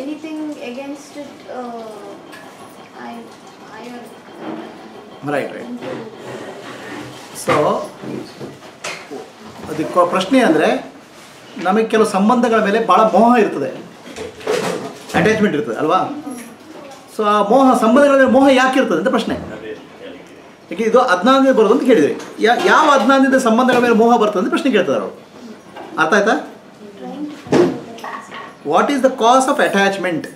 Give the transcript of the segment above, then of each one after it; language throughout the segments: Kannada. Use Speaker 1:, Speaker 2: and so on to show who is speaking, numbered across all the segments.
Speaker 1: anything against it, uh, I, I
Speaker 2: right right so ಅದಕ್ಕೆ ಪ್ರಶ್ನೆ ಅಂದರೆ ನಮಗೆ ಕೆಲವು ಸಂಬಂಧಗಳ ಮೇಲೆ ಭಾಳ ಮೋಹ ಇರ್ತದೆ. ಅಟ್ಯಾಚ್ಮೆಂಟ್ ಇರ್ತದೆ ಅಲ್ವಾ? ಸೊ ಆ ಮೋಹ ಸಂಬಂಧಗಳ ಮೇಲೆ ಮೋಹ ಯಾಕೆ ಇರ್ತದೆ ಅಂತ ಪ್ರಶ್ನೆ. ಯಾಕೆ ಇದು ಅಜ್ಞಾನದಿಂದ ಬರೋದು ಅಂತ ಕೇಳಿದ್ರಿ ಯಾವ ಅಜ್ಞಾನದಿಂದ ಸಂಬಂಧಗಳ ಮೇಲೆ ಮೋಹ ಬರ್ತದೆ ಅಂತ ಪ್ರಶ್ನೆ ಕೇಳ್ತಾರೆ ಅವರು. ಅರ್ಥ ಆಯ್ತಾ? What is the cause of attachment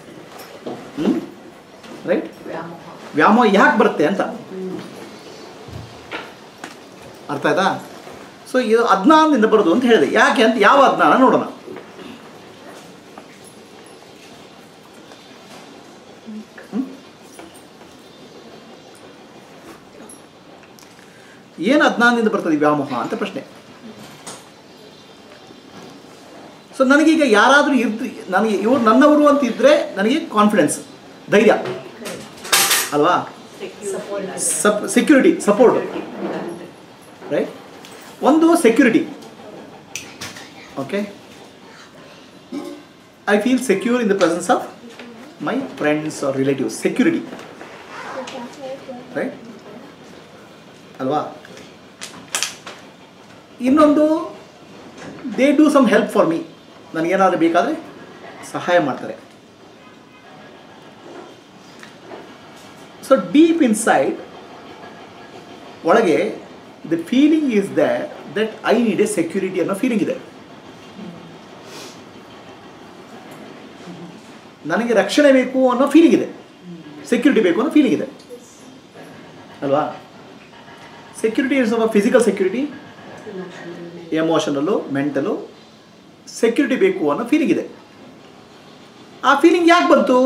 Speaker 2: right ವ್ಯಾಮೋಹ. ಯಾಕೆ ಬರುತ್ತೆ ಅಂತ? ಅರ್ಥ ಆಯ್ತಾ? ಸೊ ಇದು ಅಜ್ಞಾನದಿಂದ ಬರೋದು ಅಂತ ಹೇಳಿದೆ. ಯಾಕೆ ಅಂತ ಯಾವ ಅಜ್ಞಾನ ನೋಡೋಣ? ಏನು ಅಜ್ಞಾನದಿಂದ ಬರ್ತದೆ ವ್ಯಾಮೋಹ ಅಂತ ಪ್ರಶ್ನೆ. ಸೊ ನನಗೀಗ ಯಾರಾದರೂ ಇದ್ದು ನನಗೆ ಇವ್ರು ನನ್ನವರು ಅಂತ ಇದ್ದರೆ ನನಗೆ ಕಾನ್ಫಿಡೆನ್ಸ್ ಧೈರ್ಯ. ಅಲ್ವಾ? ಸಪ್ ಸೆಕ್ಯೂರಿಟಿ ಸಪೋರ್ಟ್ ರೈಟ್ ಒಂದು security okay I feel secure in the presence of my friends or relatives security right ಅಲ್ವಾ? ಇನ್ನೊಂದು they do some help for me ನನಗೇನಾದರೂ ಬೇಕಾದರೆ ಸಹಾಯ ಮಾಡ್ತಾರೆ. ಸೊ ಡೀಪ್ ಇನ್ಸೈಡ್ ಒಳಗೆ the feeling is the that I need a security ಅನ್ನೋ ಫೀಲಿಂಗ್ ಇದೆ. ನನಗೆ ರಕ್ಷಣೆ ಬೇಕು ಅನ್ನೋ ಫೀಲಿಂಗ್ ಇದೆ. ಸೆಕ್ಯೂರಿಟಿ ಬೇಕು ಅನ್ನೋ ಫೀಲಿಂಗ್ ಇದೆ. ಅಲ್ವಾ? Security is a physical security ಎಮೋಷನಲ್ಲು ಮೆಂಟಲು security ಬೇಕು ಅನ್ನೋ ಫೀಲಿಂಗ್ ಇದೆ. ಆ ಫೀಲಿಂಗ್ ಯಾಕೆ ಬಂತು?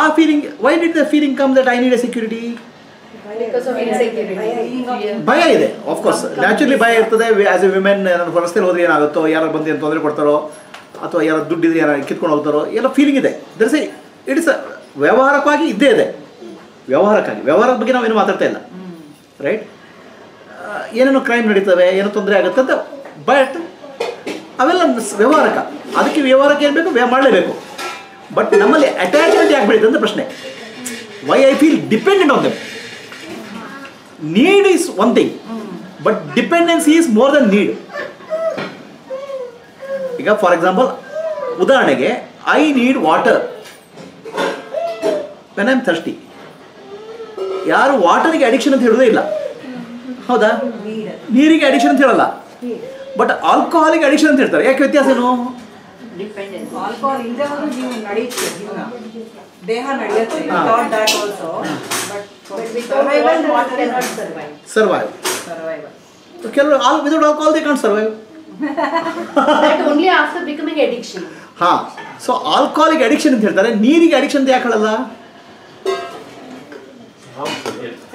Speaker 2: ಆ feeling why did the feeling come that I
Speaker 3: need a security.
Speaker 2: ಭಯ ಇದೆ. ಆಫ್ಕೋರ್ಸ್ ನ್ಯಾಚುರಲಿ ಭಯ ಇರ್ತದೆ. ಆಸ್ ಎ ವಿಮೆನ್ ನನ್ನ ಹೊರಸ್ತೇಲಿ ಹೋದ್ರೆ ಏನಾಗುತ್ತೋ ಯಾರು ಬಂದು ಏನು ತೊಂದರೆ ಕೊಡ್ತಾರೋ ಅಥವಾ ಯಾರು ದುಡ್ಡಿದ್ರೆ ಯಾರು ಕಿತ್ಕೊಂಡು ಹೋಗ್ತಾರೋ ಎಲ್ಲ ಫೀಲಿಂಗ್ ಇದೆ. ದರ್ಸ್ ಇಟ್ಸ್ ವ್ಯವಹಾರಕ್ಕಾಗಿ ಇದ್ದೇ ಇದೆ. ವ್ಯವಹಾರಕ್ಕಾಗಿ ವ್ಯವಹಾರದ ಬಗ್ಗೆ ನಾವೇನು ಮಾತಾಡ್ತಾ ಇಲ್ಲ. ರೈಟ್ ಏನೇನೋ ಕ್ರೈಮ್ ನಡೀತವೆ, ಏನೋ ತೊಂದರೆ ಆಗುತ್ತೆ ಅಂತ ಬಟ್ ಅವೆಲ್ಲ ವ್ಯವಹಾರಕ. ಅದಕ್ಕೆ ವ್ಯವಹಾರಕ್ಕೆ ಏನು ಬೇಕು? ವ್ಯ ಮಾಡಲೇಬೇಕು. ಬಟ್ ನಮ್ಮಲ್ಲಿ ಅಟ್ಯಾಚ್ಮೆಂಟ್ ಯಾಕೆ ಬೆಳೀತದೆ ಅಂತ ಪ್ರಶ್ನೆ. Why I feel dependent on them need is one thing but dependency is more than need ಈಗ ಫಾರ್ ಎಕ್ಸಾಂಪಲ್ ಉದಾಹರಣೆಗೆ I need water when I am thirsty ಯಾರು ವಾಟರ್ಗೆ ಅಡಿಕ್ಷನ್ ಅಂತ ಹೇಳೋದೇ ಇಲ್ಲ. ಹೌದಾ? ನೀರಿಗೆ ಅಡಿಕ್ಷನ್ ಅಂತ ಹೇಳಲ್ಲ. ಬಟ್ ಆಲ್ಕೋಹಾಲಿಗೆ ಅಡಿಕ್ಷನ್ ಅಂತ ಹೇಳ್ತಾರೆ. ಯಾಕೆ ವ್ಯತ್ಯಾಸ ಏನು?
Speaker 3: ಆಲ್ಕೋಹಾಲ್ ಇಲ್ಲದೆ ಹೋದ್ರೂ ನಡೆಯುತ್ತೆ ಜೀವನ. ದೇಹ ನಡೆಯುತ್ತೆ.
Speaker 2: ಹಾ.
Speaker 3: That also but survival
Speaker 2: water
Speaker 3: survive
Speaker 2: ಕೆಲವರು all
Speaker 4: without alcohol they can't survive.
Speaker 2: ಹಾ. ಸೊ ಆಲ್ಕೋಹಾಲಿಗೆ ಅಡಿಕ್ಷನ್ ಅಂತ ಹೇಳ್ತಾರೆ. ನೀರಿಗೆ ಅಡಿಕ್ಷನ್ ಅಂತ ಯಾಕೆ ಹೇಳಲ್ಲ?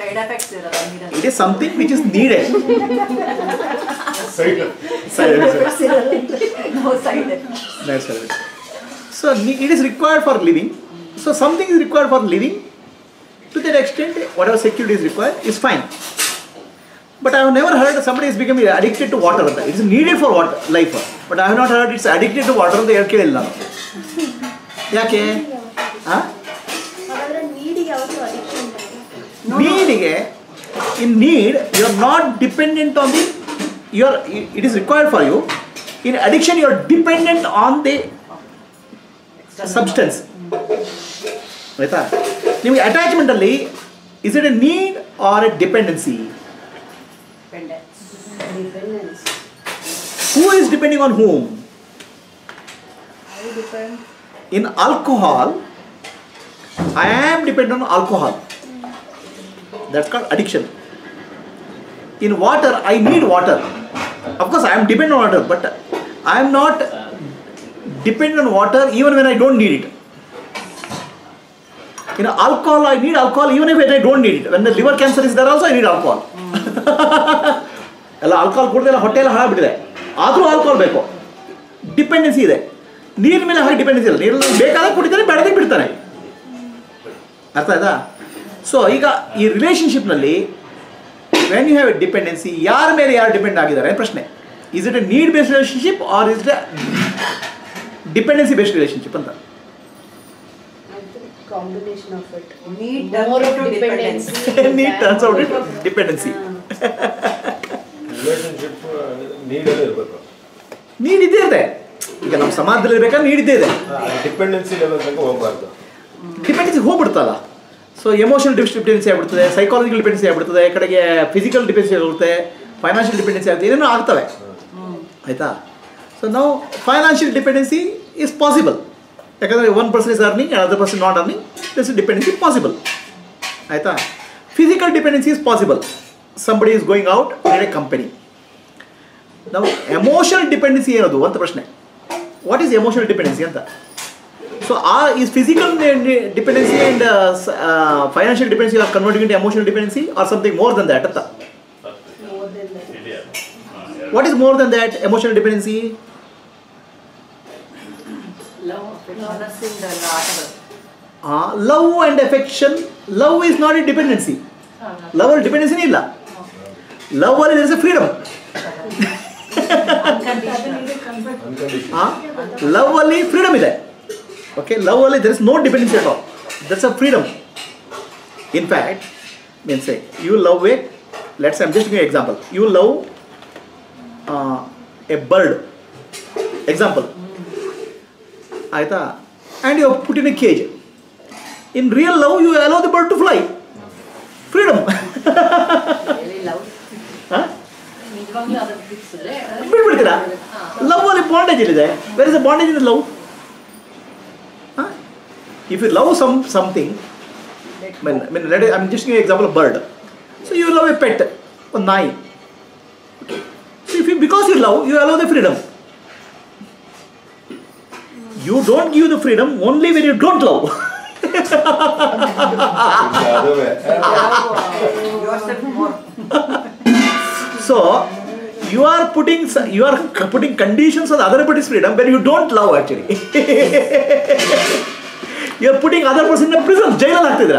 Speaker 3: ಸೈಡ್ ಎಫೆಕ್ಟ್ಸ್ ಇರಲ್ಲ ನೀರಲ್ಲಿ
Speaker 2: it is something which is needed
Speaker 3: no side
Speaker 2: That's right. So ne- it is required for living. So something is required for living. To that extent, whatever security is required is fine. But I have never heard somebody is becoming addicted to water. ಅಂತ. It is needed for water, life. But I have not heard it's addicted to water ಅಂತ ಹೇಳಿ ಕೇಳಿಲ್ಲ ನಾನು ಯಾಕೆ ಹಾಂ
Speaker 1: ನೀಡಿಗೆ
Speaker 2: in need you are not dependent on the you are it is required for you in addiction you are dependent on the substance ಆಯ್ತಾ ನಿಮಗೆ ಅಟ್ಯಾಚ್ಮೆಂಟಲ್ಲಿ is it a need or a dependency
Speaker 4: Dependence.
Speaker 2: Who is depending on whom
Speaker 3: I depend
Speaker 2: in alcohol i am dependent on alcohol. That's called addiction in water i need water of course i am dependent on water but i am not dependent on water even when i don't need it in alcohol i need alcohol even if i don't need it when the liver cancer is there also i need alcohol ಎಲ್ಲ ಆಲ್ಕೋಹಾಲ್ ಕುಡ್ದೆಲ್ಲ ಹೊಟ್ಟೆ ಎಲ್ಲ ಹಾಳಾಗ್ಬಿಟ್ಟಿದೆ ಆದರೂ ಆಲ್ಕೋಹಾಲ್ ಬೇಕು ಡಿಪೆಂಡೆನ್ಸಿ ಇದೆ ನೀರಿನ ಮೇಲೆ ಹಾಗೆ ಡಿಪೆಂಡೆನ್ಸಿ ಇಲ್ಲ ನೀರಲ್ಲಿ ಬೇಕಾದಾಗ ಕುಡಿತಾನೆ ಬೇಡದಾಗ ಬಿಡ್ತಾನೆ ಅರ್ಥ ಆಯ್ತಾ ಸೊ ಈಗ ಈ ರಿಲೇಷನ್ಶಿಪ್ನಲ್ಲಿ when you have a dependency ಯಾರ ಮೇಲೆ ಯಾರು ಡಿಪೆಂಡ್ ಆಗಿದ್ದಾರೆ ಪ್ರಶ್ನೆ. Is it a need based relationship or is it dependency based relationship ಅಂತ
Speaker 4: Combination of it.
Speaker 3: Need
Speaker 4: More of dependency.
Speaker 5: ಇರಬೇಕು.
Speaker 2: ನೀಡ್ ಇದ್ದೇ ಇದೆ ಈಗ ನಮ್ಮ ಸಮಾಜದಲ್ಲಿ ಇರ್ಬೇಕಾದ್ರೆ ನೀಡ್ ಇದ್ದೇ ಇದೆ
Speaker 5: ಡಿಪೆಂಡೆನ್ಸಿ ಲೆವೆಲ್ ತನಕ ಹೋಗ್ಬಾರ್ದು.
Speaker 2: ಡಿಪೆಂಡೆನ್ಸಿ ಹೋಗ್ಬಿಡ್ತಲ್ಲ. ಸೊ ಎಮೋಷನಲ್ ಡಿಪೆಂಡೆನ್ಸಿ ಆಗ್ಬಿಡ್ತದೆ ಸೈಕಾಲಜಿಕಲ್ ಡಿಪೆಂಡೆನ್ಸಿ ಆಗ್ಬಿಡ್ತದೆ, ಕಡೆಗೆ ಫಿಸಿಕಲ್ ಡಿಪೆಂಡೆನ್ಸಿ ಆಗುತ್ತೆ ಫೈನಾನ್ಷಿಯಲ್ ಡಿಪೆಂಡೆನ್ಸಿ ಆಗುತ್ತೆ ಏನೇನೋ ಆಗ್ತವೆ. ಆಯಿತಾ? ಸೊ ನಾವು ಫೈನಾನ್ಷಿಯಲ್ ಡಿಪೆಂಡೆನ್ಸಿ ಇಸ್ ಪಾಸಿಬಲ್ ಯಾಕಂದರೆ one person is earning other person not earning this dependency possible ಆಯಿತಾ? Physical dependency is possible somebody is going out a company ನಾವು ಎಮೋಷನಲ್ ಡಿಪೆಂಡೆನ್ಸಿ ಏನದು? ಅಂತ ಪ್ರಶ್ನೆ. ವಾಟ್ ಈಸ್ ಎಮೋಷನಲ್ ಡಿಪೆಂಡೆನ್ಸಿ ಅಂತ? So uh is physical dependency and financial dependency are converting into emotional dependency or something more than that ಅಂತ
Speaker 4: More than that.
Speaker 2: What is more than that emotional dependency
Speaker 4: Love of it.
Speaker 3: ಮನಸ್ಸಿಂದ ಎಲ್ಲ ಆಟಗಳು
Speaker 2: love and affection love is not a dependency love ಅಲ್ಲಿ ಡಿಪೆಂಡೆನ್ಸಿನೇ ಇಲ್ಲ ಲವ್ ಅಲ್ಲಿ is a freedom
Speaker 5: unconditional
Speaker 2: love ಅಲ್ಲಿ ಫ್ರೀಡಮ್ ಇದೆ ಓಕೆ ಲವ್ ಅಲ್ಲಿ there is no dependency at all that's a freedom in fact means you love a let's I'm just example you love a bird example ಆಯಿತಾ and you put in a cage in real love you allow the bird to fly freedom
Speaker 4: Really love. ನಿಜವಾಗ್ಲೂ ಅದನ್ನ ಬಿಡಿಸಿದ್ರೆ
Speaker 2: ಬಿಟ್ಬಿಡ್ತೀರಾ ಲವ್ ಅಲ್ಲಿ ಬಾಂಡೇಜ್ ಇದೆ where is a bondage in love if you love some something, I mean, I mean, let it, I'm just giving an example of bird. So you love a pet, a nine. So if you, because you love, you allow the freedom. You don't give the
Speaker 5: freedom
Speaker 3: only when you don't love.
Speaker 2: so you are putting you are putting conditions on other people's freedom when you don't love actually. you are putting other person in a ಜೈಲಲ್ಲಿ ಹಾಕ್ತಿದ್ರ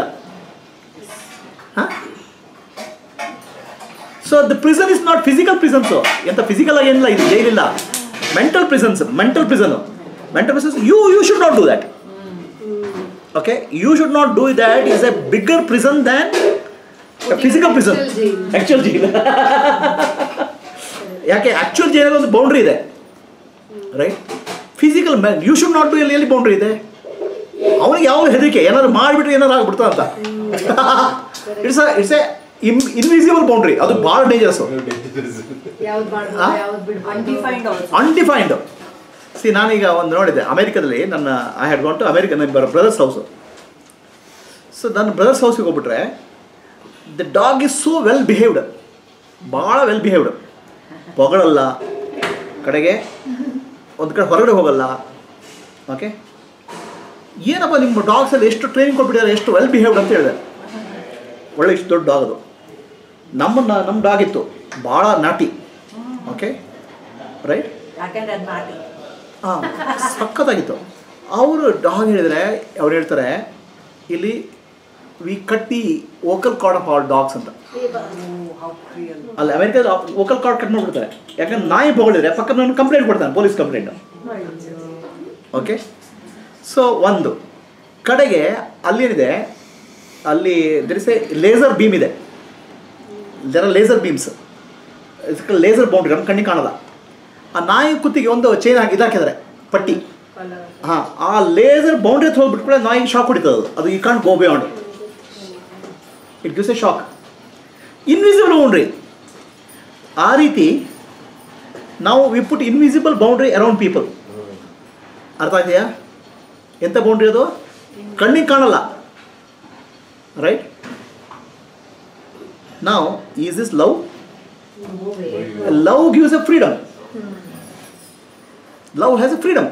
Speaker 2: so the prison is not physical prisons ಎಂತ ಫಿಸಿಕಲ್ ಆಗಿ ಏನಿಲ್ಲ ಇದು ಜೈಲಿಲ್ಲ mental prisons mental prison mental prisons you you should not do that okay you should not do that is a bigger prison than physical prison
Speaker 4: actual jail
Speaker 2: ಯಾಕೆ? ಆ್ಯಕ್ಚುಯಲ್ ಜೈಲಲ್ಲಿ ಒಂದು ಬೌಂಡ್ರಿ ಇದೆ. Right physical you should not do ಎಲ್ಲಿ ಎಲ್ಲಿ ಬೌಂಡ್ರಿ ಇದೆ. ಅವನಿಗೆ ಯಾವ ಹೆದರಿಕೆ? ಏನಾದ್ರು ಮಾಡಿಬಿಟ್ರೆ ಏನಾದ್ರು ಆಗ್ಬಿಡ್ತಾ ಅಂತ. It's it's a in invisible boundary ಅದು ಭಾಳ ಡೇಂಜರಸ್ ಅನ್ಡಿಫೈನ್ಡ್ ಸಿ ನಾನೀಗ ಒಂದು ನೋಡಿದ್ದೆ ಅಮೇರಿಕಾದಲ್ಲಿ ನನ್ನ I had gone to American ನನ್ನ ಬ್ರದರ್ಸ್ ಹೌಸ್ ಸೊ ನನ್ನ ಬ್ರದರ್ಸ್ ಹೌಸಿಗೆ ಹೋಗ್ಬಿಟ್ರೆ the dog is so well behaved ಭಾಳ ವೆಲ್ ಬಿಹೇವ್ಡ್ ಹೊಗಳಲ್ಲ ಕಡೆಗೆ ಒಂದು ಕಡೆ ಹೊರಗಡೆ ಹೋಗಲ್ಲ. ಓಕೆ ಏನಪ್ಪ ನಿಮ್ಮ ಡಾಗ್ಸಲ್ಲಿ ಎಷ್ಟು ಟ್ರೈನಿಂಗ್ ಕೊಟ್ಬಿಟ್ಟಿದ್ದಾರೆ ಎಷ್ಟು ವೆಲ್ ಬಿಹೇವ್ಡ್ ಅಂತ ಹೇಳಿದೆ. ಒಳ್ಳೆ ಇಷ್ಟು ದೊಡ್ಡ ಡಾಗ್ ಅದು. ನಮ್ಮನ್ನ ನಮ್ಮ ಡಾಗ್ ಇತ್ತು. ಭಾಳ ನಾಟಿ. ಓಕೆ ರೈಟ್ ಹಾಂ ಸಕ್ಕತ್ತಾಗಿತ್ತು ಅವರು ಡಾಗ್ ಹೇಳಿದರೆ ಅವ್ರು ಹೇಳ್ತಾರೆ ಇಲ್ಲಿ we cut the vocal cord of all dogs ಅಂತ. ಅಲ್ಲಿ ಅಮೆರಿಕದ ವೋಕಲ್ ಕಾರ್ಡ್ ಕಟ್ ಮಾಡಿಬಿಡ್ತಾರೆ. ಯಾಕಂದ್ರೆ ನಾಯಿ ಬಗಳಿದ್ರೆ ಪಕ್ಕ ನಾನು ಕಂಪ್ಲೇಂಟ್ ಕೊಡ್ತಾನೆ ಪೊಲೀಸ್ ಕಂಪ್ಲೇಂಟ್ ಓಕೆ ಸೊ ಒಂದು. ಕಡೆಗೆ ಅಲ್ಲೇನಿದೆ ಅಲ್ಲಿ ದರ್ ಎ ಲೇಸರ್ ಬೀಮ್ ಇದೆ. There laser beams laser boundary ನಮ್ಮ ಕಣ್ಣಿಗೆ ಕಾಣಲ್ಲ. ಆ ನಾಯಿ ಕುತ್ತಿಗೆ ಒಂದು ಚೈನ್ ಹಾಕಿ ಇದಾಕಿದ್ದಾರೆ ಪಟ್ಟಿ. ಹಾಂ, ಆ ಲೇಸರ್ ಬೌಂಡ್ರಿ ಹತ್ರ ಹೋಗ್ಬಿಟ್ರೆ ನಾಯಿಗೆ ಶಾಕ್ ಹೊಡಿತದೆ ಅದು. ಅದು ಈ can't go beyond it gives a shock invisible boundary ಆ ರೀತಿ ನಾವು we put invisible boundary around people ಅರ್ಥ ಆಗ್ತೀಯಾ ಎಂತ ಬೌಂಡ್ರಿ ಅದು? ಕಣ್ಣಿಗೆ ಕಾಣಲ್ಲ. ರೈಟ್ ನಾವು is is love love gives a freedom love has a freedom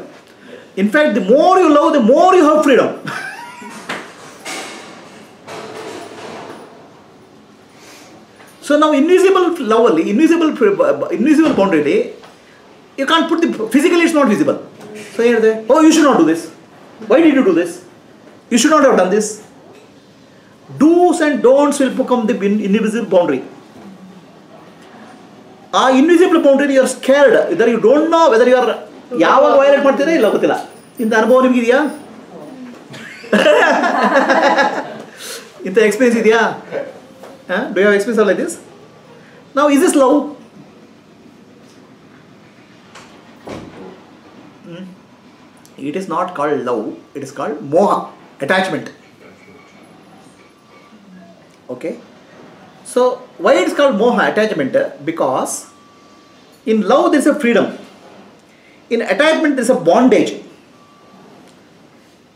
Speaker 2: in fact the more you love the more you have freedom so ನಾವು ಇನ್ವಿಸಿಬಲ್ ಲವ್ ಅಲ್ಲಿ invisible invisible boundary you can put the physically is not visible so ಹೇಳಿದೆ ಓ you should not do this why did you do this? You should not have done this. Do's and don'ts will become the in- invisible boundary. ಆ invisible boundary you are scared either you don't know whether you are ಯಾವಾಗ ವೈಲೇಟ್ ಮಾಡ್ತೀರಾ ಇಲ್ಲ ಗೊತ್ತಿಲ್ಲ. ಇಂಥ ಅನುಭವ ನಿಮಗಿದೆಯಾ? ಇಂಥ ಎಕ್ಸ್ಪೀರಿಯನ್ಸ್ ಇದೆಯಾ? Do have experience like this ನಾವು is is love it is not called love it is called moha attachment okay so why it is called moha attachment because in love there is a freedom in attachment there is a bondage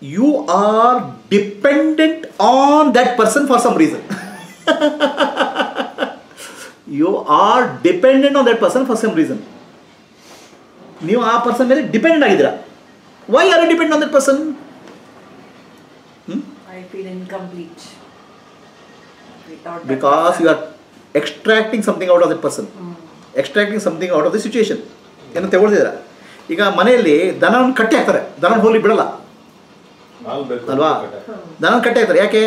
Speaker 2: you are dependent on that person for some reason you are dependent on that person for some reason ನೀವು ಆ ಪರ್ಸನ್ ಮೇಲೆ ಡಿಪೆಂಡ್ ಆಗಿದ್ದೀರಾ why are you depend on that person
Speaker 3: I feel incomplete. Without that
Speaker 2: because
Speaker 3: person.
Speaker 2: You are extracting something out of that person extracting something out of the situation ಏನು ತಗೊಳ್ತಿದ್ದೀರಾ? ಈಗ ಮನೆಯಲ್ಲಿ ದನವನ್ನು ಕಟ್ಟಿ ಹಾಕ್ತಾರೆ. ದನ ಹೋಗ್ಲಿ ಬಿಡಲ್ಲ. ಅಲ್ವಾ? ದನ ಕಟ್ಟಿ ಹಾಕ್ತಾರೆ. ಯಾಕೆ?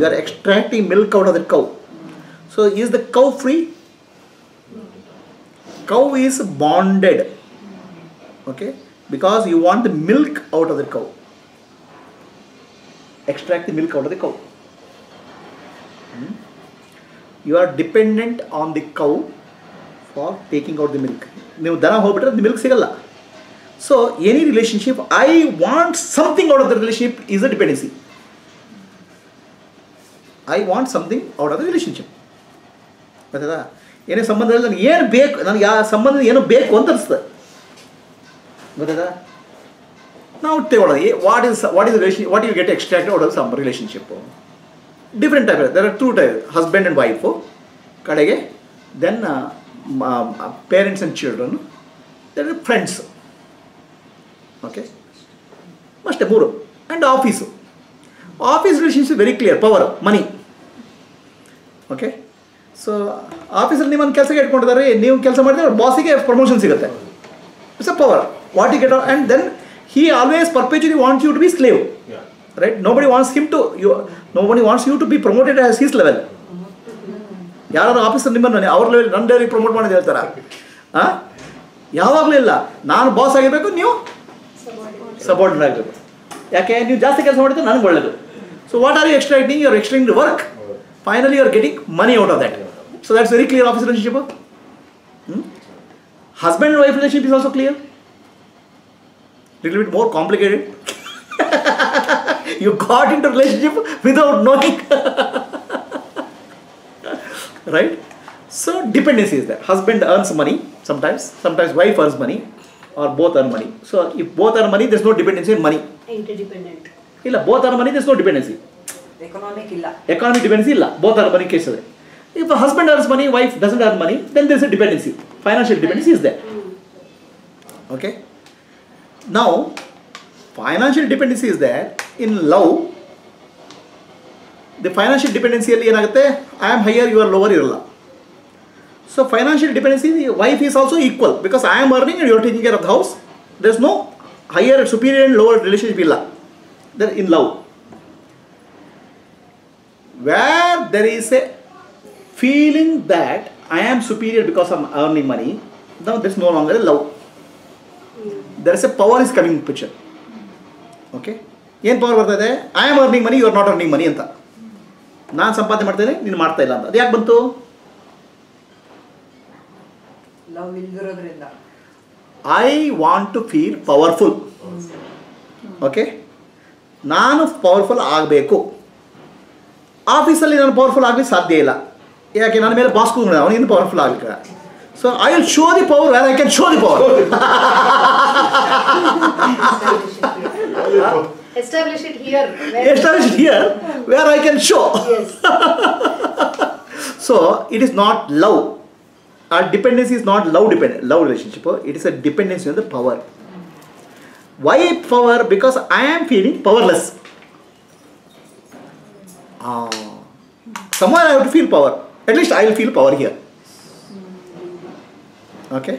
Speaker 2: You are extracting milk out of that cow so is the cow free cow is bonded okay because you want the milk out of the cow extract the milk out of the cow. Hmm? You are dependent on the cow for taking out the milk. ನೀವು ದನ ಹೋಗ್ಬಿಟ್ರೆ ಅದು ಮಿಲ್ಕ್ ಸಿಗಲ್ಲ. So any relationship I want something out of the relationship is a dependency I want something out of the relationship ಗೊತ್ತದ ಏನೇ ಸಂಬಂಧದಲ್ಲಿ ನನಗೆ ಏನು ಬೇಕು, ನನಗೆ ಆ ಸಂಬಂಧ ಏನೋ ಬೇಕು ಅಂತ ಅನಿಸ್ತದೆ ಗೊತ್ತದ? ನಾವು ತಗೊಳ್ಳೋದು what is what is relation what you get extract out of some relationship different type there are two type husband and wife ಕಡೆಗೆ then parents and children then friends okay ಅಷ್ಟೇ, ಮೂರು. And office office relationship very clear power money okay so ಆಫೀಸಲ್ಲಿ ನಿಮ್ಮನ್ನು ಕೆಲಸಕ್ಕೆ ಇಟ್ಕೊಂಡಿದ್ದಾರೆ, ನೀವು ಕೆಲಸ ಮಾಡಿದ್ರೆ ಬಾಸಿಗೆ ಪ್ರಮೋಷನ್ ಸಿಗುತ್ತೆ. It's power. Power what get out, and then he always perpetually wants you to be slave.
Speaker 5: Yeah.
Speaker 2: right? Nobody wants him to you nobody wants you to be promoted as his level. ಯಾರು ಆಫೀಸರ್ ನಿಮ್ಮನ್ನು ಅವ್ರ ಲೆವೆಲ್ ನನ್ನ ಲೆವೆಲ್ ಪ್ರಮೋಟ್ ಮಾಡೋದು ಹೇಳ್ತಾರ? ಯಾವಾಗಲೂ ಇಲ್ಲ. ನಾನು ಬಾಸ್ ಆಗಿರಬೇಕು ನೀವು ಸಬಾರ್ಡಿನೇಟ್ ಆಗಬೇಕು ಯಾಕೆ? ನೀವು ಜಾಸ್ತಿ ಕೆಲಸ ಮಾಡಿದ್ರೆ ನನಗೆ ಒಳ್ಳೇದು. So what are you extracting your extracting work finally you are getting money out of that so that's very clear office relationship Husband and wife relationship is also clear little bit more complicated. you got into relationship without knowing. right? So dependency is there. Husband earns money sometimes, sometimes wife earns money, or both earn money. So if both earn money, there's no dependency in money.
Speaker 4: Interdependent.
Speaker 2: ಇಲ್ಲ both earn money, there's no dependency.
Speaker 3: Economic ಇಲ್ಲ
Speaker 2: Economic dependency ಇಲ್ಲ both earn money case ಇದೆ. If a husband earns money, wife doesn't earn money, then there's a dependency. Financial dependency is there. Okay? Now, financial dependency is there. In love, the financial dependency ಅಲ್ಲಿ ಏನಾಗುತ್ತೆ I am higher you are lower ಇರಲ್ಲ so financial dependency wife is also equal because I am earning and you are taking care of the house there is no higher superior and lower relationship ಇಲ್ಲ there in love where there is a feeling that I am superior because am earning money now this no longer love there is a power is coming picture okay ಏನು ಪವರ್ ಬರ್ತದೆ? I am earning money you are not earning money ಅಂತ. ನಾನು ಸಂಪಾದನೆ ಮಾಡ್ತೇನೆ ನೀನು ಮಾಡ್ತಾ ಇಲ್ಲ ಅಂತ. ಅದು ಯಾಕೆ ಬಂತು? I want to feel powerful okay ನಾನು ಪವರ್ಫುಲ್ ಆಗಬೇಕು. ಆಫೀಸಲ್ಲಿ ನಾನು ಪವರ್ಫುಲ್ ಆಗಲಿ ಸಾಧ್ಯ ಇಲ್ಲ. ಯಾಕೆ ನನ್ನ ಮೇಲೆ ಬಾಸ್ ಕೂತ್ಕೊಂಡ ಅವನಿಂದ ಪವರ್ಫುಲ್ ಆಗಲಿಕ್ಕೆ so I will show the power where I can show the power
Speaker 4: Establish it here. where-
Speaker 2: established here where I can show.
Speaker 4: Yes.
Speaker 2: So it is not love. Our dependency is not love dependent love relationship. It is a dependency on the power. Why power? Because I am feeling powerless. Ah. Somewhere I have to feel power. At least I will feel power here. Okay.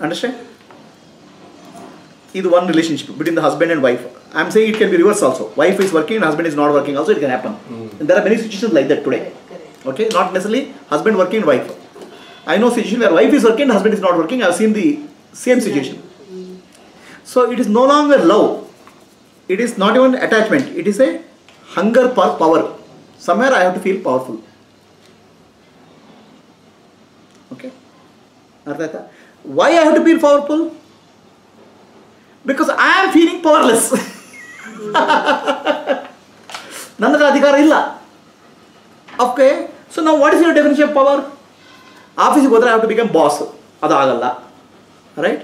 Speaker 2: Understand? ಇದು one relationship between the husband and wife. I'm saying it can be reverse also. Wife is working and husband is not working also, it can happen. Hmm. And there are many situations like that today.
Speaker 4: Correct, correct.
Speaker 2: Okay, not necessarily husband working and wife. I know situation where wife is working, and husband is not working. I have seen the same situation. So it is no longer love. It is not even attachment. It is a hunger for power. Somewhere I have to feel powerful. Okay. ಅರ್ಥ ಆಯ್ತಾ? Why I have to feel powerful because I am feeling powerless ನನ್ನ ಅಧಿಕಾರ ಇಲ್ಲ. ಓಕೆ ಸೊ ನಾವು what is your definition power ಆಫೀಸಿಗೆ ಹೋದರೆ ಹ್ಯಾವ್ ಟು ಬಿಕಮ್ ಬಾಸ್ ಅದು ಆಗಲ್ಲ right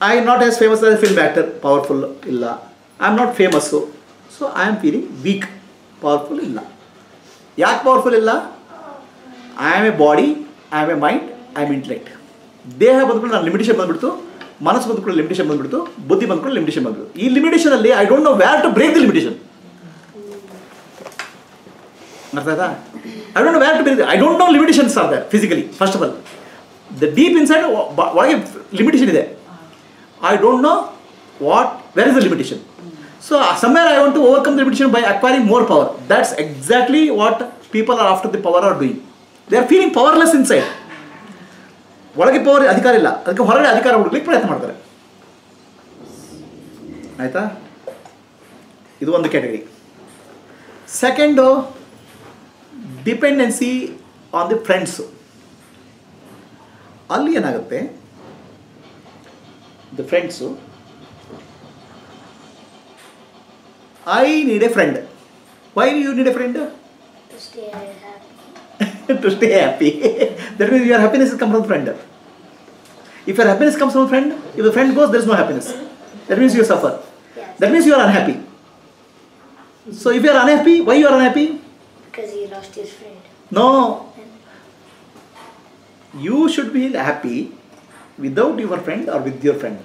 Speaker 2: I not as famous as film actor powerful ಇಲ್ಲ. I am not famous so I am feeling weak powerful ಇಲ್ಲ. ಯಾಕೆ ಪವರ್ಫುಲ್ ಇಲ್ಲ? I am a body I am a mind I am intellect ದೇಹ ಬಂದ್ಬಿಟ್ಟು ನಾನು ಲಿಮಿಟೇಷನ್ ಬಂದ್ಬಿಡ್ತು, ಮನಸ್ಸು ಬಂದ್ಕೊಂಡು ಲಿಮಿಟೇಷನ್ ಬಂದ್ಬಿಡ್ತು, ಬುದ್ಧಿ ಬಂದ್ಕೊಂಡು ಲಿಮಿಟೇಷನ್ ಬಂದ್ಬಿಡ್ತು. ಈ ಲಿಮಿಟೇಷನಲ್ಲಿ I don't know where to break the limitation ಅರ್ಥ ಆಯ್ತಾ? I don't know where to break I don't know limitations are there physically first of all the deep inside ಒಳಗೆ ಲಿಮಿಟೇಷನ್ ಇದೆ. I don't know what where is the limitation so somewhere I want to overcome the limitation by acquiring more power that's exactly what people are after the power are doing they are feeling powerless inside ಒಳಗೆ ಪವರ್ ಅಧಿಕಾರ ಇಲ್ಲ. ಅದಕ್ಕೆ ಹೊರಗಡೆ ಅಧಿಕಾರ ಹುಡುಕ್ಲಿಕ್ಕೆ ಪ್ರಯತ್ನ ಮಾಡ್ತಾರೆ. ಆಯ್ತಾ? ಇದು ಒಂದು category second dependency on the friends ಅಲ್ಲಿ ಏನಾಗುತ್ತೆ? The friends I need a friend why you need a friend
Speaker 1: To stay happy.
Speaker 2: to stay happy. that means your happiness is come from friend. If your happiness comes from friend, if the friend goes, there is no happiness. That means you suffer.
Speaker 1: Yes.
Speaker 2: That means you are unhappy. So if you are unhappy, why you are unhappy?
Speaker 1: Because he lost his friend.
Speaker 2: No. You should be happy without your friend or with your friend.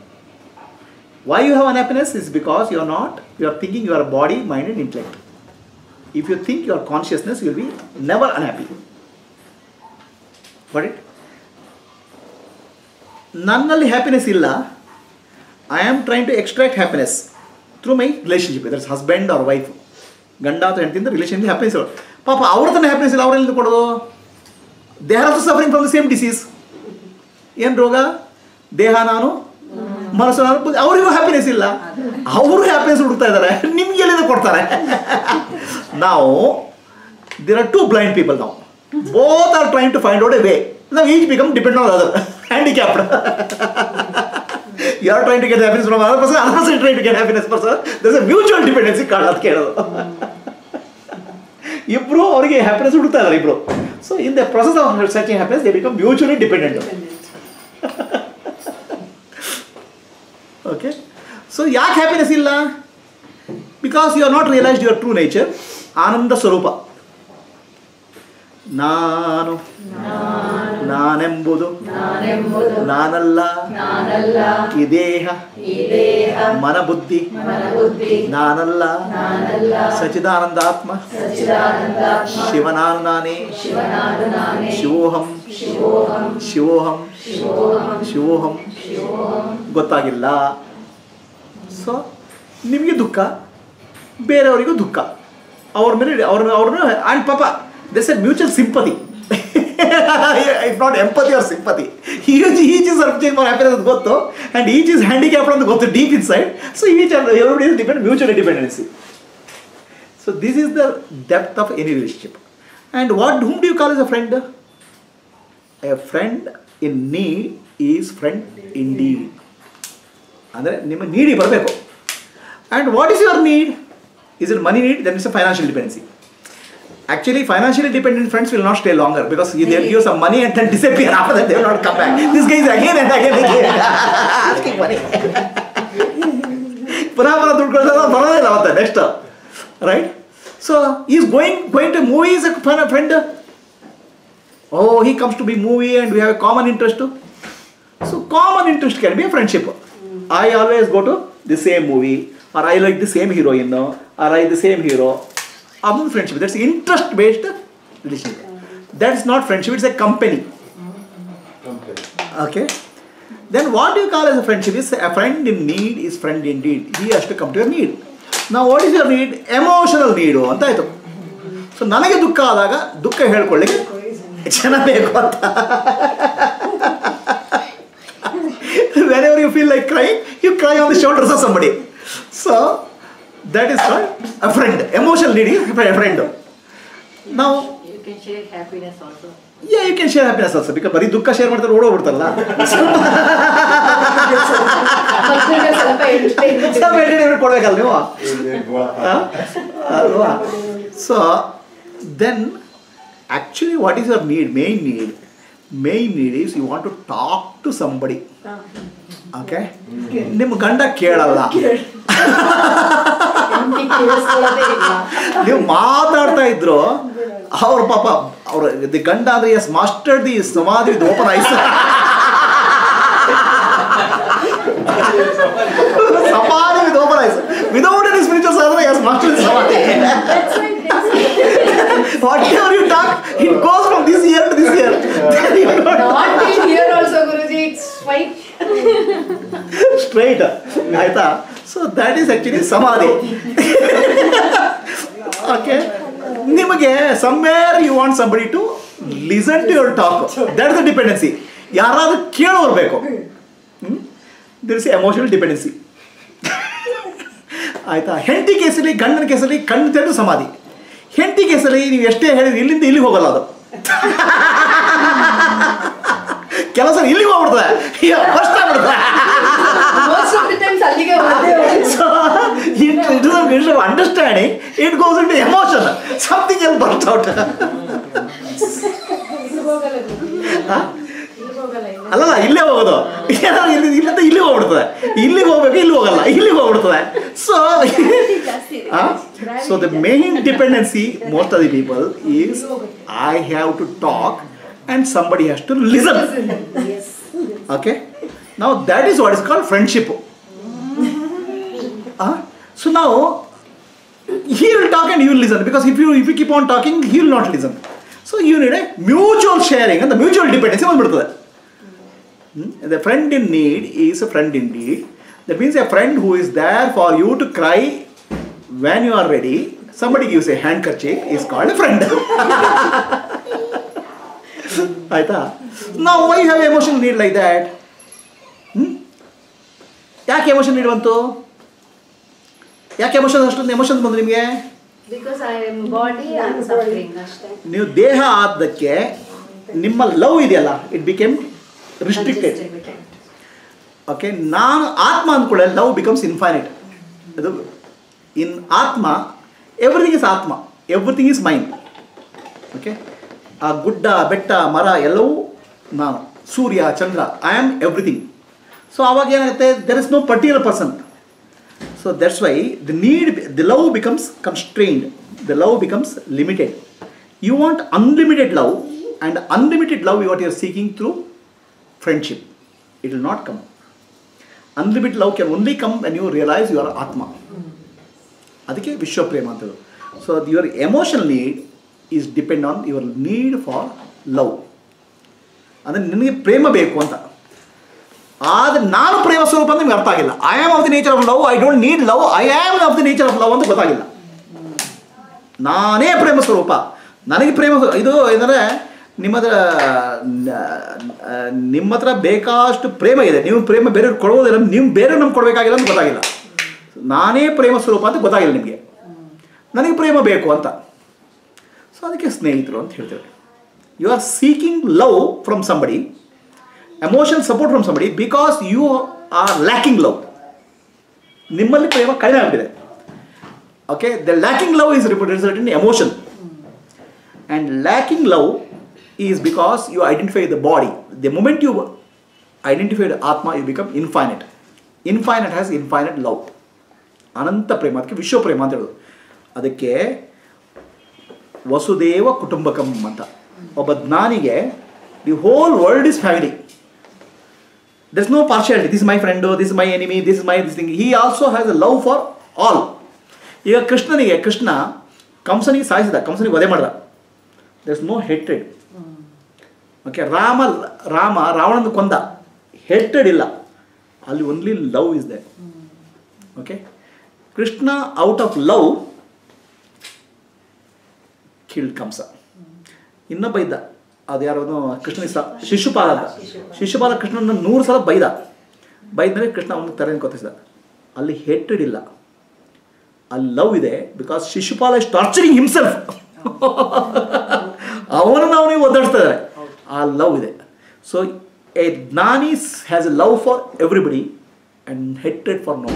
Speaker 2: Why you have unhappiness is because you are not, you are thinking you are body, mind and intellect. If you think your consciousness, you will be never unhappy. Got it ನನ್ನಲ್ಲಿ ಹ್ಯಾಪಿನೆಸ್ ಇಲ್ಲ. I am trying to extract happiness through my relationship either husband ಅವ್ರ ವೈಫ್ ಗಂಡ ಅಥವಾ ಹೆಂಡತಿಯಿಂದ ರಿಲೇಷನ್ ಹ್ಯಾಪಿನೆಸ್ ಪಾಪ ಅವ್ರ ತನ್ನ ಹ್ಯಾಪಿನೆಸ್ ಇಲ್ಲ ಅವರೆಲ್ಲಿ ಕೊಡೋದು? They are also suffering from the same disease ಏನು ರೋಗ? ದೇಹ ನಾನು, ಮನಸ್ಸು ನಾನು ಅವರಿಗೂ ಹ್ಯಾಪಿನೆಸ್ ಇಲ್ಲ. ಅವರು ಹ್ಯಾಪಿನೆಸ್ ಹುಡುಕ್ತಾ ಇದ್ದಾರೆ. ನಿಮ್ಗೆ ಎಲ್ಲಿಂದ ಕೊಡ್ತಾರೆ? ನಾವು there are two blind people ನಾವು both are trying to find out a way ನಾವು each become depend on other handicapped you are trying to get happiness from other person other person trying to get happiness person there's a mutual dependency card ಅಂತ ಕೇಳೋದು ಇಬ್ರು ಅವರಿಗೆ ಹ್ಯಾಪಿನೆಸ್ ಹುಡುಕ್ತಾ ಇದ್ದಾರೆ ಇಬ್ರು. So in the process of searching happiness they become mutually dependent okay so ಯಾಕೆ ಹ್ಯಾಪಿನೆಸ್ ಇಲ್ಲ? Because you are not realised your true nature ಆನಂದ ನಾನು. ನಾನೆಂಬುದು. ನಾನಲ್ಲ. ಈ ದೇಹ. ಮನ ಬುದ್ಧಿ ನಾನಲ್ಲ. ಸಚಿದಾನಂದಾತ್ಮ ಶಿವನಾನು ನಾನೇ. ಶಿವೋಹಂ. ಶಿವೋಹಂ. ಶಿವೋಹಂ. ಗೊತ್ತಾಗಿಲ್ಲ. ಸೊ ನಿಮಗೆ ದುಃಖ ಬೇರೆಯವರಿಗೂ ದುಃಖ. ಅವ್ರ ಮೇಲೆ ಅವ್ರ ಅವ್ರನ್ನ ಆ್ಯಂಡ್ ಪಾಪ. this a mutual sympathy if not empathy or sympathy each each is searching for happiness ಅಂತ ಗೊತ್ತು ಆ್ಯಂಡ್ ಈಚ್ ಇಸ್ ಹ್ಯಾಂಡಿಕ್ಯಾಪ್ಡ್ ಅಂತ ಗೊತ್ತು deep inside so each everybody is depend mutual dependency so this is the depth of any relationship and what whom do you call is a friend a friend in need is friend in deed ಅಂದರೆ ನಿಮ್ಮ ನೀಡಿ ಬರಬೇಕು and what is your need is it money need then is a financial dependency actually financially dependent friends will not stay longer because they give some money and then disappear after that they will not come back this guys again and again again asking money ಪುನಃ ಪುನಃ ದುಡ್ಡು ಕೊಡ್ತಾರೆ ಬರೋದೇ ಇಲ್ಲ ಮತ್ತೆ next right so is going going to movie is a friend oh he comes to be movie and we have a common interest so common interest can be a friendship I always go to the same movie or I like the same heroine or I the same hero ಅದು friendship that's interest based relation that is not friendship it's a company
Speaker 5: okay
Speaker 2: then what you call as a friendship is a friend in need is friend in need E ಅಷ್ಟು ಕಮ್ ಟು ಯರ್ ನೀಡ್ ನಾವು ಓಡಿಸ್ ಯರ್ ನೀಡ್ ಎಮೋಷನಲ್ ನೀಡು ಅಂತ ಆಯಿತು. ಸೊ ನನಗೆ ದುಃಖ ಆದಾಗ ದುಃಖ ಹೇಳ್ಕೊಳ್ಳಿ ಜನ ಬೇಕು ಅಂತ. Whenever you feel like cry you cry on the shoulders of somebody so that is called a friend. Emotional need is a friend. Now,
Speaker 3: You can share happiness also.
Speaker 2: yeah, you can share happiness also because ಬರೀ ದುಃಖ ಶೇರ್ ಮಾಡ್ತಾರೆ ಓಡೋಗ್ಬಿಡ್ತಾರಲ್ಲ
Speaker 4: ಸ್ವಲ್ಪ entertainment
Speaker 2: ಕೊಡ್ಬೇಕಲ್ಲ ನೀವು? ಅಲ್ವಾ so then actually what is your need main need main need is you want to talk to somebody okay ನಿಮ್ಮ ಗಂಡ ಕೇಳಲ್ಲ. ನೀವು ಮಾತಾಡ್ತಾ ಇದ್ರು ಅವ್ರ ಪಾಪ ಅವ್ರ ದಿ ಗಂಡ ಅಂದ್ರೆ as master the samadhi open eyes samadhi with open eyes without any spiritual ಅಂದ್ರೆ as master the samadhi whatever you talk it goes from this ear to this ear
Speaker 4: Not in here also, Guruji, it's fine.
Speaker 2: Straight ಆಯ್ತಾ so that is actually samadhi okay ನಿಮಗೆ somewhere you want somebody to listen to your talk that the dependency ಯಾರಾದರೂ ಕೇಳೋರು ಬೇಕು. ದಿರ್ ಇಸ್ ಎಮೋಷನಲ್ ಡಿಪೆಂಡೆನ್ಸಿ ಆಯ್ತಾ? ಹೆಂಡತಿ ಕೇಸಲ್ಲಿ, ಗಂಡನ ಕೇಸಲ್ಲಿ ಕಣ್ಣು ತೆರೆದು ಸಮಾಧಿ. ಹೆಂಡತಿ ಕೇಸಲ್ಲಿ ನೀವು ಎಷ್ಟೇ ಹೇಳಿದ್ರೆ ಇಲ್ಲಿಂದ ಇಲ್ಲಿಗೆ ಹೋಗಲ್ಲ ಅದು. ಕೆಲಸ ಇಲ್ಲಿಗೆ ಹೋಗ್ಬಿಡ್ತದೆ. ಫಸ್ಟ್ ಆಗ್ಬಿಡ್ತದೆ. Goes it emotion. Something else something out.
Speaker 4: ಇಲ್ಲಿಗೆ ಹೋಗಲ್ಲ ಗುರುಜಿ.
Speaker 2: ಹಾ?
Speaker 4: ಇಲ್ಲಿಗೆ ಹೋಗಲ್ಲ ಇನ್ನು.
Speaker 2: ಅಲ್ಲಲ್ಲ ಇಲ್ಲೇ ಹೋಗೋದು ಇಲ್ಲಿ ಇಲ್ಲಿಂದ ಇಲ್ಲಿಗೆ ಹೋಗ್ಬಿಡ್ತದೆ ಇಲ್ಲಿಗೆ ಹೋಗ್ಬೇಕು ಇಲ್ಲಿ ಹೋಗಲ್ಲ ಇಲ್ಲಿಗೆ ಹೋಗ್ಬಿಡ್ತದೆ so. So the main dependency most of the people is I have to talk and somebody has to
Speaker 4: listen
Speaker 2: okay ನಾವು that is what is called friendship uh, so now he will talk and you will listen because if you if you keep on talking he will not listen so you need a mutual sharing and the mutual dependency Hmm? the friend in need is a friend indeed that means a friend who is there for you to cry when you are ready somebody gives a handkerchief is called a friend now why you have emotional need like that? ಯಾಕೆ ಎಮೋಷನ್ ನೀಡುವಂತು ಯಾಕೆ ಎಮೋಷನ್ ಅಷ್ಟೊಂದು ಎಮೋಷನ್ ಬಂದು ನಿಮಗೆ. ನೀವು ದೇಹ ಆದಕ್ಕೆ ನಿಮ್ಮ ಲವ್ ಇದೆಯಲ್ಲ ಇಟ್ ಬಿಕೇಮ್ ರಿಸ್ಟ್ರಿಕ್ಟೆಡ್ ಓಕೆ ನಾನು ಆತ್ಮ ಅಂದ್ಕೊಳ್ಳೆ ಲವ್ ಬಿಕಮ್ಸ್ ಇನ್ಫೈನೈಟ್ ಅದು in atma everything is atma everything is mind okay ಆ ಗುಡ್ಡ ಬೆಟ್ಟ ಮರ ಎಲ್ಲವೂ ನಾನು ಸೂರ್ಯ ಚಂದ್ರ ಐ ಆಮ್ ಎವ್ರಿಥಿಂಗ್ ಸೊ ಅವಾಗ ಏನಾಗುತ್ತೆ? There is no particular person so that's why the need the love becomes constrained the love becomes limited you want unlimited love and unlimited love what you are seeking through friendship it will not come unlimited love can only come when you realize your ಆತ್ಮ ಅದಕ್ಕೆ ವಿಶ್ವಪ್ರೇಮ ಅಂತ ಹೇಳೋದು so your emotional need is depend on your need for love ಅಂದರೆ ನಿನಗೆ ಪ್ರೇಮ ಬೇಕು ಅಂತ ಆದರೆ ನಾನು ಪ್ರೇಮ ಸ್ವರೂಪ ಅಂತ ನಿಮ್ಗೆ ಅರ್ಥ ಆಗಿಲ್ಲ. I am of the nature of love I don't need love I am of the nature of love ಅಂತ ಗೊತ್ತಾಗಿಲ್ಲ. ನಾನೇ ಪ್ರೇಮ ಸ್ವರೂಪ. ನನಗೆ ಪ್ರೇಮ ಇದು ಏನಂದರೆ ನಿಮ್ಮ ಹತ್ರ ನಿಮ್ಮ ಹತ್ರ ಬೇಕಾಷ್ಟು ಪ್ರೇಮ ಇದೆ. ನೀವು ಪ್ರೇಮ ಬೇರೆಯವ್ರಿಗೆ ಕೊಡೋದಿಲ್ಲ ನೀವು ಬೇರೆ ನಮ್ಗೆ ಕೊಡಬೇಕಾಗಿಲ್ಲ ಅಂತ ಗೊತ್ತಾಗಿಲ್ಲ. ನಾನೇ ಪ್ರೇಮ ಸ್ವರೂಪ ಅಂತ ಗೊತ್ತಾಗಿಲ್ಲ ನಿಮಗೆ. ನನಗೆ ಪ್ರೇಮ ಬೇಕು ಅಂತ. ಸೊ ಅದಕ್ಕೆ ಸ್ನೇಹಿತರು ಅಂತ ಹೇಳ್ತೇವೆ. You are seeking love from somebody emotion support from somebody because you are lacking love ನಿಮ್ಮಲ್ಲಿ ಪ್ರೇಮ ಕಡಿಮೆ ಆಗ್ಬಿಟ್ಟಿದೆ. Okay the lacking love is result in emotion and lacking love is because you identify the body the moment you identified atma you become infinite infinite has infinite love ಅನಂತ ಪ್ರೇಮ, ಅದಕ್ಕೆ ವಿಶ್ವ ಪ್ರೇಮ ಅಂತ ಹೇಳೋದು. ಅದಕ್ಕೆ ವಸುದೇವ ಕುಟುಂಬಕಂ ಅಂತ. ಒಬ್ಬ ಜ್ಞಾನಿಗೆ the whole world is family there's is my friend this is my enemy, this is my this thing. He also has a love for all ಈಗ ಕೃಷ್ಣನಿಗೆ, ಕೃಷ್ಣ ಕಂಸನಿಗೆ ಸಾಯಿಸಿದ, ಕಂಸನಿಗೆ ವಧೆ ಮಾಡಿದ. There's no hatred okay Rama Rama ರಾವಣನ ಕೊಂದ. ಹೆಟ್ರೆಡ್ ಇಲ್ಲ. ಅಲ್ಲಿ only love is there okay Krishna out of love killed Kamsa. ಇನ್ನೊಬ್ಬ ಇದ್ದ. ಅದು ಯಾರು ಕೃಷ್ಣ ಶಿಶುಪಾಲ ಶಿಶುಪಾಲ ಕೃಷ್ಣನ ನೂರು ಸಲ ಬೈದ. ಬೈದ ಮೇಲೆ ಕೃಷ್ಣ ಅವನಿಗೆ ತರೇನು ಕೊತ್ತಿಸಿದ. ಅಲ್ಲಿ ಹೆಟ್ರಿಡ್ ಇಲ್ಲ. ಅಲ್ಲಿ ಲವ್ ಇದೆ because Shishupala is torturing himself ಅವನನ್ನು ಅವನಿಗೆ ಒದ್ದಾಡ್ತಾ ಆ ಲವ್ ಇದೆ. So a ಜ್ಞಾನೀಸ್ has a love for everybody and hatred for no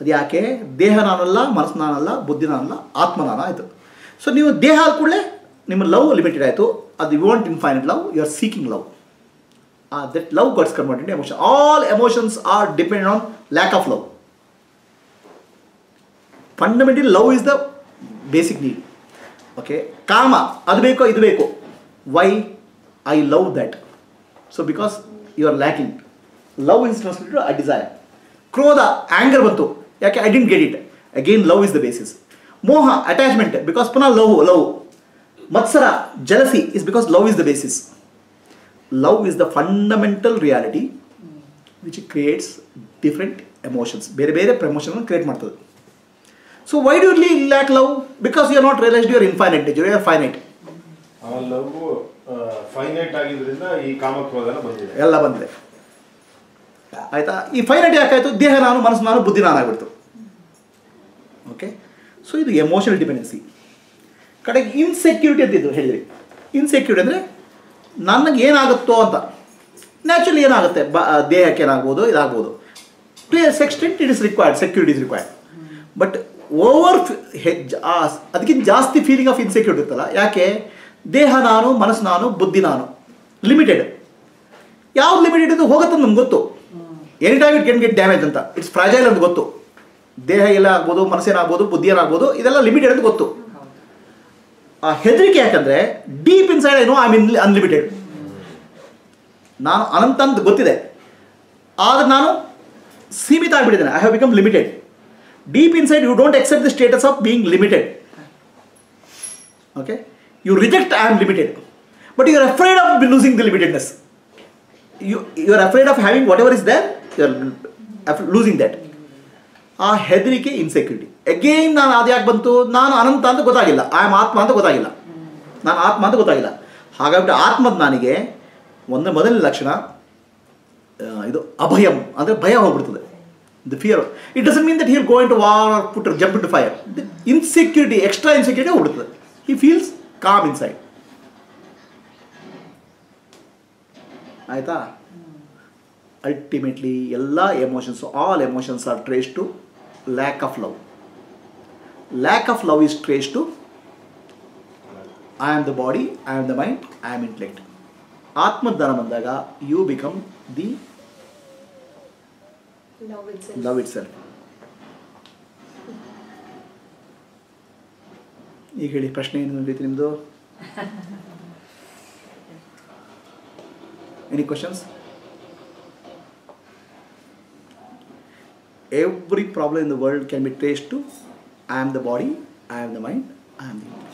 Speaker 2: ಅದು ಯಾಕೆ? ದೇಹ ನಾನಲ್ಲ, ಮನಸ್ಸು ನಾನಲ್ಲ, ಬುದ್ಧಿ ನಾನಲ್ಲ, ಆತ್ಮ ನಾನು ಆಯಿತು. ಸೊ ನೀವು ದೇಹ ಹಾಕೊಳ್ಳೆ ಕೂಡಲೇ ನಿಮ್ಮ ಲವ್ ಲಿಮಿಟೆಡ್ ಆಯಿತು, ಅದು you want infinite love you are seeking love that love gots converted emotion all emotions are depend on lack of love fundamentally love is the basic need okay ಕಾಮ ಅದು ಬೇಕೋ, ಇದು ಬೇಕು. Why I love that so because you are lacking love is translated I desire ಕ್ರೋಧ ಆ್ಯಂಗರ್ ಬಂತು. ಯಾಕೆ? I didn't get it again love is the basis ಮೋಹ ಅಟ್ಯಾಚ್ಮೆಂಟ್ ಬಿಕಾಸ್ ಪುನಃ ಲವ್ ಲವ್ ಮತ್ಸರ jealousy is because love is the basis love is the fundamental reality which creates different emotions ಬೇರೆ ಬೇರೆ ಪ್ರಮೋಷನ್ ಕ್ರಿಯೇಟ್ ಮಾಡ್ತದೆ. ಸೊ ವೈ ಡು ಲಿ lack love because you are not realise your infinite you are finite
Speaker 5: ಆ ಲವ್ ಫೈನೈಟ್ ಆಗಿದ್ರಿಂದ ಈ ಕಾಮಕ್ರೋಧನ ಬಂದಿದೆ.
Speaker 2: ಎಲ್ಲ ಬಂದಿದೆ. ಆಯ್ತಾ? ಈ ಫೈನೈಟ್ ಯಾಕಾಯ್ತು? ದೇಹ ನಾನು ಮನಸ್ಸು ನಾನು ಬುದ್ಧಿ ನಾನು ಆಗ್ಬಿಡ್ತು. ಓಕೆ ಸೊ ಇದು ಎಮೋಷನಲ್ ಡಿಪೆಂಡೆನ್ಸಿ ಕಡೆಗೆ ಇನ್ಸೆಕ್ಯೂರಿಟಿ ಅಂತ ಇದು ಹೇಳಿದ್ರಿ. ಇನ್ಸೆಕ್ಯೂರಿಟಿ ಅಂದರೆ ನನಗೆ ಏನಾಗುತ್ತೋ ಅಂತ. ನ್ಯಾಚುರಲಿ ಏನಾಗುತ್ತೆ? ಬ ದೇಹಕ್ಕೆ ಏನಾಗ್ಬೋದು, ಇದಾಗ್ಬೋದು. To as extent it is required security is required but over ಅದಕ್ಕಿಂತ ಜಾಸ್ತಿ ಫೀಲಿಂಗ್ ಆಫ್ ಇನ್ಸೆಕ್ಯೂರಿಟಿ ಇರ್ತಲ್ಲ ಯಾಕೆ? ದೇಹ ನಾನು, ಮನಸ್ಸು ನಾನು, ಬುದ್ಧಿ ನಾನು. ಲಿಮಿಟೆಡ್ ಯಾವ್ದು ಲಿಮಿಟೆಡ್ ಇದು? ಹೋಗುತ್ತೆ ನಮ್ಗೆ ಗೊತ್ತು. Any time it can get damage ಅಂತ. ಇಟ್ಸ್ ಫ್ರಾಜೈಲ್ ಅಂತ ಗೊತ್ತು. ದೇಹ ಎಲ್ಲ ಆಗ್ಬೋದು ಮನಸ್ಸೇನಾಗ್ಬೋದು ಬುದ್ಧಿ ಏನಾಗ್ಬೋದು, ಇದೆಲ್ಲ ಲಿಮಿಟೆಡ್ ಅಂತ ಗೊತ್ತು. ಆ ಹೆದರಿಕೆ ಯಾಕಂದ್ರೆ ಡೀಪ್ ಇನ್ಸೈಡ್ ಏನೋ ಐ ಮೀನ್ ಅನ್ಲಿಮಿಟೆಡ್ ನಾನು ಅನಂತ ಅಂತ ಗೊತ್ತಿದೆ. ಆದ್ರೆ ನಾನು ಸೀಮಿತ ಆಗಿಬಿಟ್ಟಿದ್ದೇನೆ. I have become limited deep inside you don't accept the status of being limited okay you reject I am limited but you are afraid of losing the limitedness you you are afraid of having whatever is there you are losing that ಆ ಹೆದರಿಕೆ ಇನ್ಸೆಕ್ಯೂರಿಟಿ ಅಗೇನ್ ನಾನು ಅದು ಯಾಕೆ ಬಂತು? ನಾನು ಅನಂತ ಅಂತ ಗೊತ್ತಾಗಿಲ್ಲ. ಐ ಆಮ್ ಆತ್ಮ ಅಂತ ಗೊತ್ತಾಗಿಲ್ಲ. ನಾನು ಆತ್ಮ ಅಂತ ಗೊತ್ತಾಗಿಲ್ಲ. ಹಾಗಾಗಿ ಆತ್ಮದ ನನಗೆ ಒಂದು ಮೊದಲನೇ ಲಕ್ಷಣ ಇದು ಅಭಯಂ. ಅಂದರೆ ಭಯ ಹೋಗ್ಬಿಡ್ತದೆ. The fear it doesn't mean that he'll go in to war put jump to fire insecurity extra insecurity ಹೋಗ್ಬಿಡ್ತದೆ. He feels calm inside ಆಯಿತಾ? ಅಲ್ಟಿಮೇಟ್ಲಿ ಎಲ್ಲ emotions all emotions are trace to lack of love Lack of love is trace to I am the body I am the mind I am intellect ಆತ್ಮಜ್ಞಾನ ಬಂದಾಗ you become the
Speaker 4: Love itself.
Speaker 2: Love itself ಈಗ ಹೇಳಿ ಪ್ರಶ್ನೆ ಏನು ರೀತಿ ನಿಮ್ಮದು any questions every problem in the world can be trace to I am the body, I am the mind, I am the.